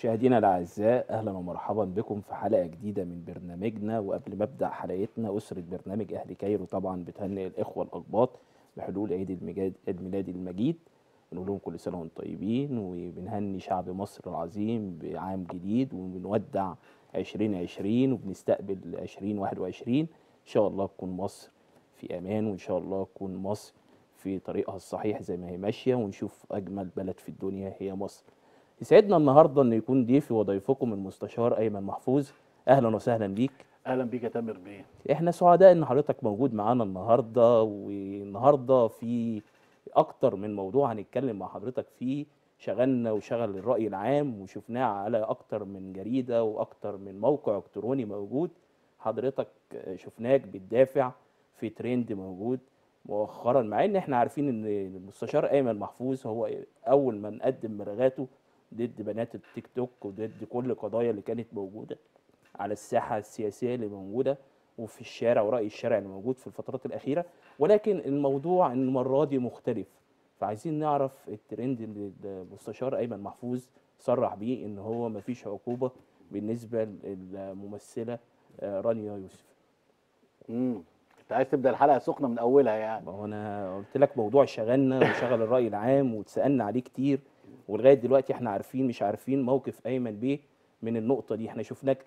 مشاهدينا الأعزاء أهلا ومرحبا بكم في حلقة جديدة من برنامجنا. وقبل ما أبدأ حلقتنا أسرة برنامج أهل كايرو طبعا بتهنئ الإخوة الاقباط بحلول عيد الميلاد المجيد. بنقول لهم كل سنة وأنتم طيبين وبنهني شعب مصر العظيم بعام جديد وبنودع 2020 وبنستقبل 2021 إن شاء الله تكون مصر في أمان وإن شاء الله تكون مصر في طريقها الصحيح زي ما هي ماشية ونشوف أجمل بلد في الدنيا هي مصر. يسعدنا النهارده إن يكون ضيفي وضيفكم المستشار أيمن محفوظ. أهلا وسهلا بيك. أهلا بيك يا تامر بيه. إحنا سعداء إن حضرتك موجود معانا النهارده والنهاردة في أكتر من موضوع هنتكلم مع حضرتك فيه. شغلنا وشغل الرأي العام وشفناه على أكتر من جريدة وأكتر من موقع إلكتروني موجود. حضرتك شفناك بتدافع في ترند موجود مؤخرا مع إن إحنا عارفين إن المستشار أيمن محفوظ هو أول من قدم ملغاته ضد بنات التيك توك وضد كل القضايا اللي كانت موجودة على الساحة السياسية اللي موجودة وفي الشارع ورأي الشارع اللي موجود في الفترات الأخيرة. ولكن الموضوع المرة دي مختلف. فعايزين نعرف الترند اللي المستشار أيمن محفوظ صرح بيه إن هو ما فيش عقوبة بالنسبة للممثلة رانيا يوسف. امم أنت عايز تبدأ الحلقة سخنة من أولها يعني. ما هو أنا قلت لك موضوع شغلنا وشغل الرأي العام واتسألنا عليه كتير. ولغاية دلوقتي إحنا عارفين مش عارفين موقف أيمن بيه من النقطة دي. إحنا شفناك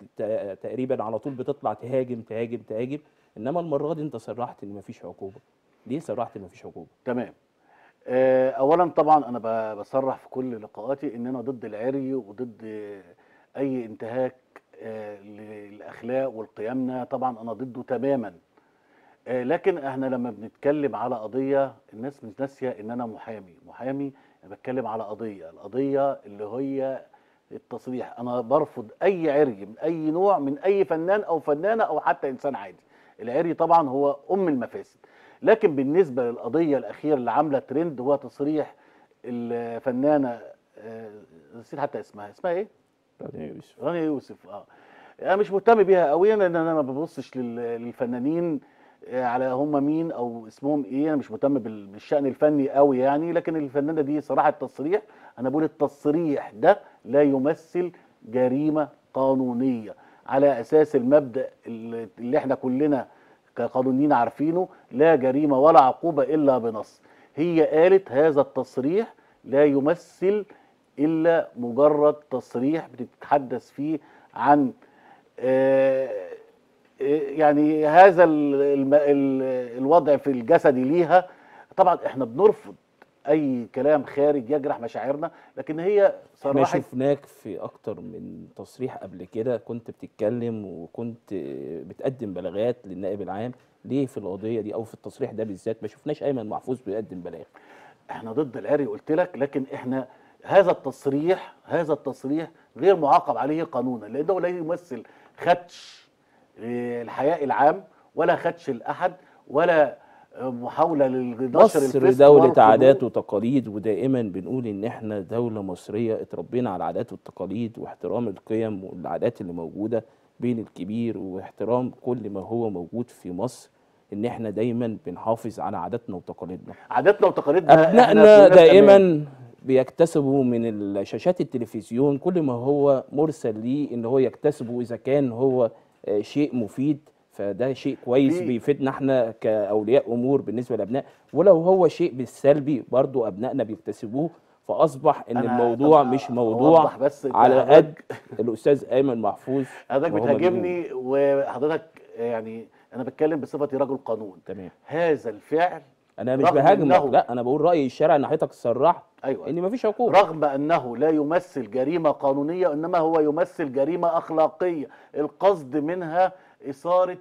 تقريبا على طول بتطلع تهاجم تهاجم تهاجم. إنما المرة دي أنت صرحت إن مفيش عقوبة. ليه صرحت إن مفيش عقوبة؟ تمام. آه، اولا طبعا أنا بصرح في كل لقاءاتي ان أنا ضد العري وضد أي انتهاك آه، للأخلاق والقيمنا. طبعا أنا ضده تماما. آه، لكن إحنا لما بنتكلم على قضية الناس مش ناسية ان أنا محامي. محامي أنا بتكلم على قضية القضية اللي هي التصريح. أنا برفض أي عري من أي نوع من أي فنان أو فنانة أو حتى إنسان عادي. العري طبعا هو أم المفاسد. لكن بالنسبة للقضية الأخيرة اللي عاملة ترند هو تصريح الفنانة نسيت حتى اسمها. اسمها إيه؟ رانيا يوسف. رانيا يوسف آه. أنا مش مهتم بيها قوي لأن أنا ما ببصش للفنانين على هم مين أو اسمهم إيه. أنا مش مهتم بالشأن الفني قوي يعني لكن الفنانة دي صراحة التصريح أنا بقول التصريح ده لا يمثل جريمة قانونية. على أساس المبدأ اللي إحنا كلنا كقانونيين عارفينه لا جريمة ولا عقوبة إلا بنص. هي قالت هذا التصريح لا يمثل إلا مجرد تصريح بتتحدث فيه عن آه يعني هذا ال ال ال الوضع في الجسد ليها. طبعا إحنا بنرفض أي كلام خارج يجرح مشاعرنا لكن هي صراحة إحنا شفناك في أكتر من تصريح قبل كده. كنت بتتكلم وكنت بتقدم بلاغات للنائب العام. ليه في القضية دي أو في التصريح ده بالذات ما شفناش أيمن محفوظ بيقدم بلاغ؟ إحنا ضد العري قلت لك لكن إحنا هذا التصريح هذا التصريح غير معاقب عليه قانونا لأنه لا يمثل خدش الحياء العام ولا خدش الأحد ولا محاولة لنشر مصر دولة عادات وتقاليد ودائما بنقول إن إحنا دولة مصرية اتربينا على العادات والتقاليد واحترام القيم والعادات اللي موجودة بين الكبير واحترام كل ما هو موجود في مصر إن إحنا دايما بنحافظ على عاداتنا وتقاليدنا. عاداتنا وتقاليدنا أبنائنا دائما بيكتسبوا من شاشات التلفزيون كل ما هو مرسل ليه إن هو يكتسبه إذا كان هو شيء مفيد فده شيء كويس بيفيدنا إحنا كأولياء أمور بالنسبة للابناء ولو هو شيء بالسلبي برضو أبنائنا بيكتسبوه فأصبح إن الموضوع مش موضوع بس على قد الأستاذ ايمن محفوظ. حضرتك بتهاجمني وحضرتك يعني أنا بتكلم بصفتي رجل قانون. تمام. هذا الفعل أنا مش بهاجمك لا أنا بقول رأي الشارع حضرتك صرحت أيوة. إن مفيش عقوبة. رغم إنه لا يمثل جريمة قانونية إنما هو يمثل جريمة أخلاقية. القصد منها إثارة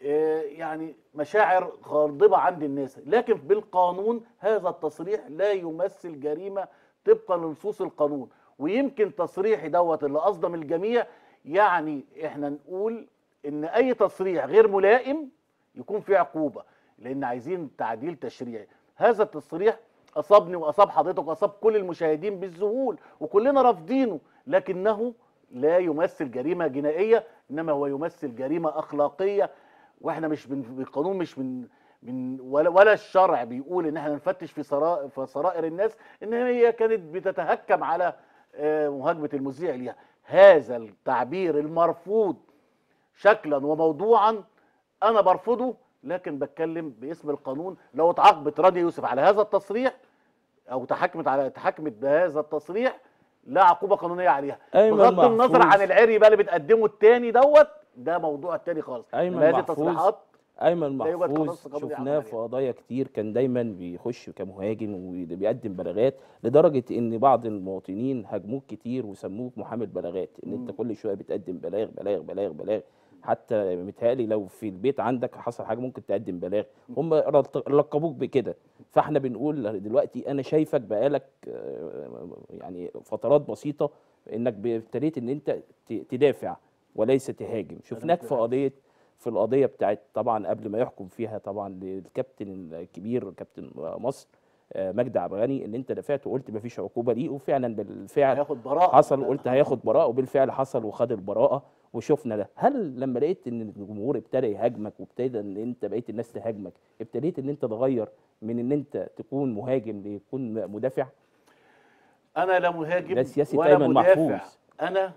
يعني مشاعر غاضبه عند الناس. لكن بالقانون هذا التصريح لا يمثل جريمة طبقا لنصوص القانون. ويمكن تصريحي دوت اللي أصدم الجميع يعني إحنا نقول إن أي تصريح غير ملائم يكون فيه عقوبة. لأن عايزين تعديل تشريعي. هذا التصريح أصابني وأصاب حضرتك وأصاب كل المشاهدين بالذهول وكلنا رافضينه لكنه لا يمثل جريمة جنائية إنما هو يمثل جريمة أخلاقية. وإحنا مش من بالقانون مش من من ولا ولا الشرع بيقول إن إحنا نفتش في سرائر في سرائر الناس إن هي كانت بتتهكم على آه، مهاجمة المذيع ليها. هذا التعبير المرفوض شكلا وموضوعا أنا برفضه لكن بتكلم باسم القانون لو اتعاقبت رانيا يوسف على هذا التصريح أو تحكمت على تحكمت بهذا التصريح لا عقوبة قانونية عليها بغض النظر. عن العري بقى اللي بتقدمه التاني دوت ده موضوع تاني خالص هذه محفوظ. أيمن محفوظ شفناه في. قضايا كتير كان دايما بيخش كمهاجم وبيقدم بلاغات لدرجة إن بعض المواطنين هاجموك كتير وسموك محامي بلاغات إن أنت كل شوية بتقدم بلاغ بلاغ بلاغ بلاغ حتى متهيألي لو في البيت عندك حصل حاجة ممكن تقدم بلاغ. هم لقبوك بكده. فاحنا بنقول دلوقتي أنا شايفك بقالك آه، يعني فترات بسيطة إنك ابتديت إن أنت تدافع وليس تهاجم. شفناك في قضية في القضية بتاعت طبعا قبل ما يحكم فيها طبعا للكابتن الكبير كابتن مصر آه، مجدي عبد الغني إن أنت دافعت وقلت ما فيش عقوبة ليه وفعلا بالفعل هياخد براءة. حصل قلت هياخد براءة وبالفعل حصل وخد البراءة. وشفنا ده. هل لما لقيت إن الجمهور ابتدى يهاجمك وابتدى إن أنت بقيت الناس تهاجمك ابتديت إن أنت تغير من إن أنت تكون مهاجم ليكون مدافع؟ أنا لا مهاجم ده ولا مدافع. محفوظ. أنا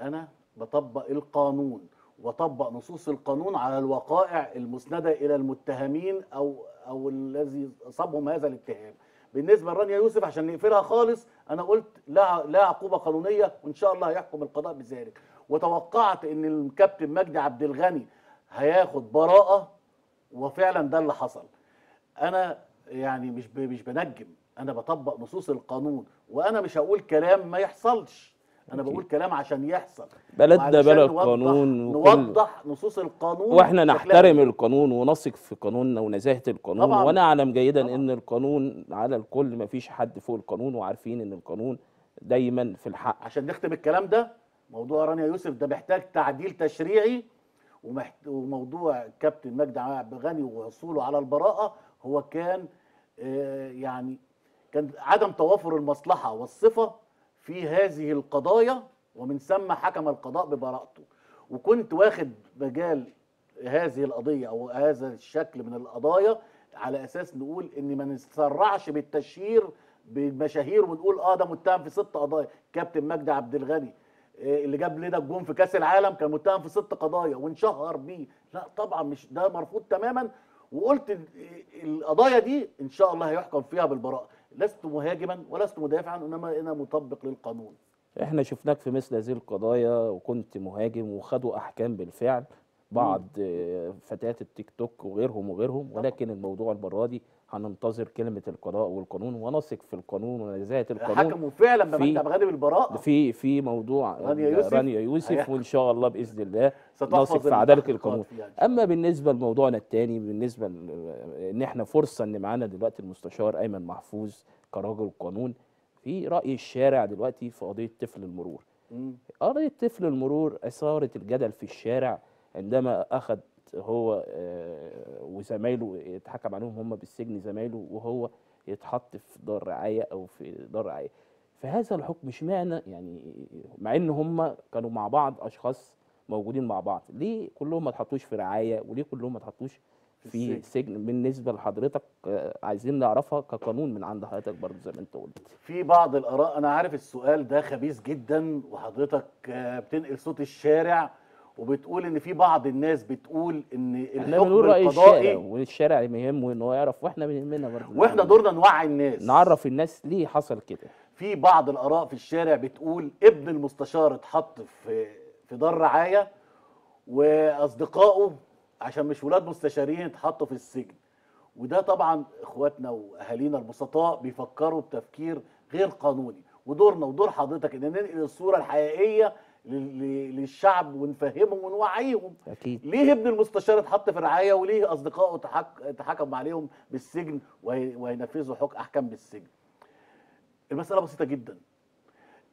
أنا بطبق القانون وطبق نصوص القانون على الوقائع المسندة إلى المتهمين أو أو الذي اصابهم هذا الاتهام. بالنسبة لرانيا يوسف عشان نقفلها خالص أنا قلت لا لا عقوبة قانونية وإن شاء الله هيحكم القضاء بذلك. وتوقعت إن الكابتن مجدي عبد الغني هياخد براءة وفعلا ده اللي حصل أنا يعني مش مش بنجم أنا بطبق نصوص القانون وأنا مش هقول كلام ما يحصلش أنا. بقول كلام عشان يحصل بلدنا بلد قانون وكل نوضح نصوص القانون وإحنا نحترم القانون ونثق في قانوننا ونزاهة القانون طبعاً. وأنا أعلم جيدا طبعاً. إن القانون على الكل ما فيش حد فوق القانون وعارفين إن القانون دايما في الحق عشان نختم الكلام ده موضوع رانيا يوسف ده محتاج تعديل تشريعي ومحت... وموضوع كابتن مجدي عبد الغني وحصوله على البراءة هو كان آه، يعني كان عدم توافر المصلحة والصفة في هذه القضايا ومن ثم حكم القضاء ببراءته. وكنت واخد مجال هذه القضية أو هذا الشكل من القضايا على أساس نقول إن ما نسرعش بالتشهير بالمشاهير ونقول آه ده متهم في ست قضايا. كابتن مجدي عبد الغني اللي جاب لنا الجون في كأس العالم؟ كان متهم في ست قضايا وانشهر بيه. لا طبعا مش ده مرفوض تماما. وقلت ال- القضايا دي إن شاء الله هيحكم فيها بالبراءة. لست مهاجما ولست مدافعا إنما أنا مطبق للقانون. إحنا شفناك في مثل هذه القضايا وكنت مهاجم وخدوا أحكام بالفعل. بعض آه، فتيات التيك توك وغيرهم وغيرهم. ولكن الموضوع المرة دي هننتظر كلمة القضاء والقانون ونثق في القانون ونزاهة القانون حكموا فعلا بمجدي عبد الغني بالبراءة. في في موضوع رانيا يوسف. رانيا يوسف. وإن شاء الله بإذن الله نثق في عدالة القانون. شاء أما بالنسبة لموضوعنا الثاني بالنسبة إن إحنا فرصة إن معانا دلوقتي المستشار أيمن محفوظ كراجل قانون في رأي الشارع دلوقتي في قضية طفل المرور. قضية طفل المرور اثارت الجدل في الشارع عندما أخذ هو آه، وزمايله يتحكم عليهم هم بالسجن زمايله وهو يتحط في دار رعاية أو في دار رعاية. فهذا الحكم اشمعنى؟ يعني مع إن هم كانوا مع بعض أشخاص موجودين مع بعض. ليه كلهم ما اتحطوش في رعاية؟ وليه كلهم ما اتحطوش في السجن. سجن؟ بالنسبة لحضرتك آه، عايزين نعرفها كقانون من عند حضرتك برضه زي ما أنت قلت. في بعض الآراء أنا عارف السؤال ده خبيث جدا وحضرتك آه، بتنقل صوت الشارع وبتقول إن في بعض الناس بتقول إن الحكم بنقول رأي الشارع القضائي والشارع يهمه ان هو يعرف وإحنا بيهمنا برضه وإحنا دورنا نوعي الناس. نعرف الناس ليه حصل كده. في بعض الآراء في الشارع بتقول ابن المستشار اتحط في في دار رعاية وأصدقائه عشان مش ولاد مستشارين اتحطوا في السجن. وده طبعا إخواتنا وأهالينا البسطاء بيفكروا بتفكير غير قانوني. ودورنا ودور حضرتك إن ننقل الصورة الحقيقية للشعب ونفهمهم ونوعيهم. أكيد. ليه ابن المستشار اتحط في رعاية وليه أصدقائه تحك... تحكم عليهم بالسجن وهي... وهينفذوا حكم أحكام بالسجن؟ المسألة بسيطة جدا.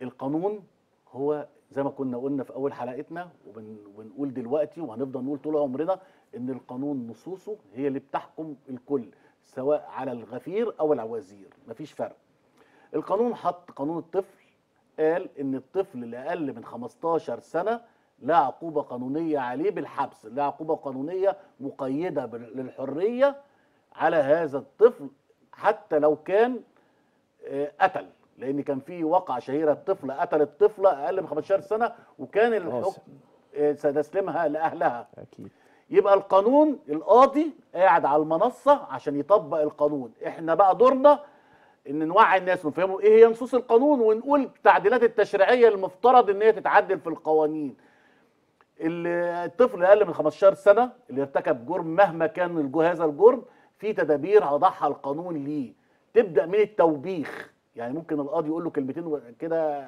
القانون هو زي ما كنا قلنا في أول حلقتنا وبن... وبنقول دلوقتي وهنفضل نقول طول عمرنا إن القانون نصوصه هي اللي بتحكم الكل سواء على الغفير أو العوازير. مفيش فرق. القانون حط قانون الطفل قال إن الطفل اللي أقل من 15 سنة لا عقوبة قانونية عليه بالحبس لا عقوبة قانونية مقيدة للحرية على هذا الطفل حتى لو كان آه، قتل لأن كان في واقعه شهيرة طفله قتلت طفله أقل من 15 سنة وكان. الحكم آه، سنسلمها لأهلها. أكيد. يبقى القانون القاضي قاعد على المنصة عشان يطبق القانون. إحنا بقى دورنا إن نوعي الناس ونفهمهم إيه هي نصوص القانون؟ ونقول التعديلات التشريعية المفترض إن هي تتعدل في القوانين. ال- الطفل أقل من 15 سنة اللي ارتكب جرم مهما كان هذا الجرم في تدابير وضعها القانون ليه. تبدأ من التوبيخ. يعني ممكن القاضي يقول له كلمتين كده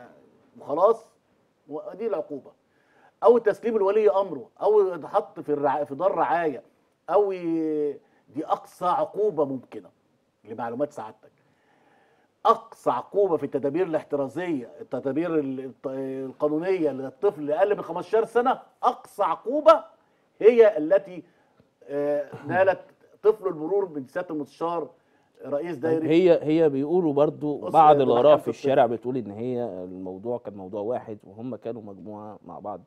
وخلاص ودي العقوبة. أو تسليم الولي أمره أو يتحط في الرع... في دار رعاية أو ي... دي أقصى عقوبة ممكنة لمعلومات سعادتك. أقصى عقوبة في التدابير الاحترازية التدابير القانونية للطفل اللي أقل من 15 سنة أقصى عقوبة هي التي آه، نالت طفل المرور من سياده المستشار رئيس دايرة هي هي بيقولوا برضو بعض الآراء في. الشارع بتقول إن هي الموضوع كان موضوع واحد وهم كانوا مجموعة مع بعض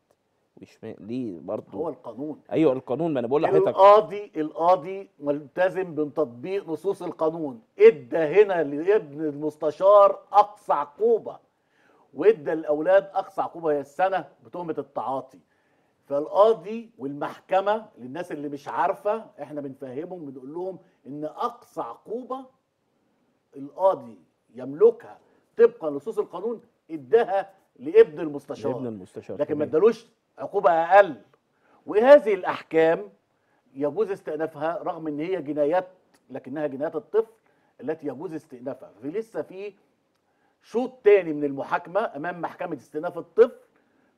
مش فاهم ليه هو برضو القانون. أيوه القانون. ما أنا بقول لحضرتك. القاضي القاضي ملتزم بتطبيق نصوص القانون. إدى هنا لابن المستشار أقصى عقوبة. وإدى للاولاد أقصى عقوبة. هي السنة بتهمة التعاطي. فالقاضي والمحكمة للناس اللي مش عارفة إحنا بنفهمهم بنقول لهم إن أقصى عقوبة القاضي يملكها طبقا لنصوص القانون إداها لابن المستشار. ابن المستشار لكن ما. إدالوش عقوبة أقل. وهذه الأحكام يجوز استئنافها رغم إن هي جنايات لكنها جنايات الطفل التي يجوز استئنافها. في لسه في شوط تاني من المحاكمة أمام محكمة استئناف الطفل.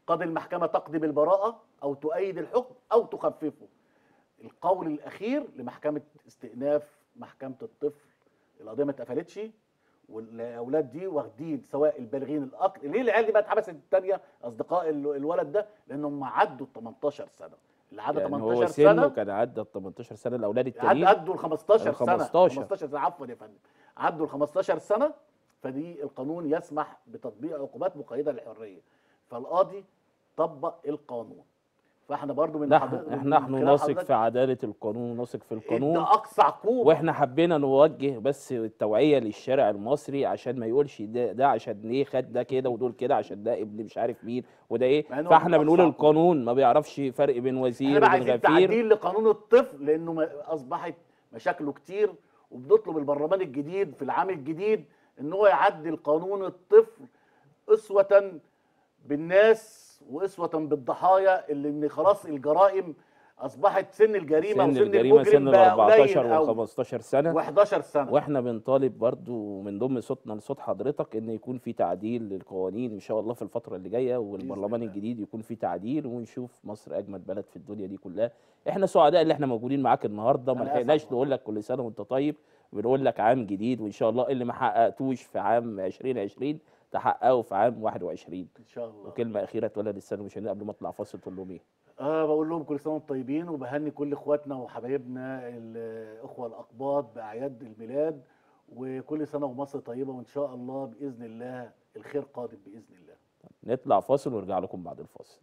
قد المحكمة تقضي بالبراءة أو تؤيد الحكم أو تخففه. القول الأخير لمحكمة استئناف محكمة الطفل القضية ما اتقفلتش. والأولاد دي واخدين سواء البالغين الاكثر ليه العيال دي بقى اتحبست الثانية أصدقاء ال- الولد ده؟ لأنهم عدوا ال 18 سنة. اللي عدى يعني 18 هو سنه سنة كان عدى ال 18 سنه الاولاد التانيين؟ عدوا ال 15 ال سنة. 15. 15 سنة. عفوا يا فندم. عدوا ال 15 سنة فدي القانون يسمح بتطبيق عقوبات مقيدة للحرية. فالقاضي طبق القانون. فاحنا برضو من نحن حضر- إحنا نحن نثق حضرتك في عدالة القانون ونثق في ادى القانون. أقصى عقوبه وإحنا حبينا نوجه بس التوعية للشارع المصري عشان ما يقولش ده ده عشان إيه خد ده كده ودول كده عشان ده ابن مش عارف مين وده إيه. فإحنا بنقول. القانون ما بيعرفش فرق بين وزير وبين غفير. تعديل لقانون الطفل لأنه ما- أصبحت مشاكله كتير وبنطلب البرلمان الجديد في العام الجديد إن هو يعدل قانون الطفل أسوة بالناس واسوة بالضحايا اللي إن خلاص الجرائم أصبحت سن الجريمة سن وسن الجريمة سن ال بقى 14 قليل وال قوي 15 سنة. و11 سنة. وإحنا بنطالب برضو من ضمن صوتنا لصوت حضرتك إن يكون في تعديل للقوانين إن شاء الله في الفترة اللي جاية والبرلمان. الجديد يكون في تعديل ونشوف مصر أجمد بلد في الدنيا دي كلها. إحنا سعداء اللي إحنا موجودين معاك النهارده. ما لحقناش نقول لك كل سنة وأنت طيب. بنقول لك عام جديد وإن شاء الله اللي ما حققتوش في عام 2020 تحققه في عام 21 إن شاء الله. وكلمة أخيرة تولد السنة مش قبل ما أطلع فاصل تقول لهم إيه؟ آه بقول لهم كل سنة وأنتم طيبين وبهني كل إخواتنا وحبايبنا الأخوة الأقباط بأعياد الميلاد وكل سنة ومصر طيبة وإن شاء الله بإذن الله الخير قادم بإذن الله. نطلع فاصل ونرجع لكم بعد الفاصل.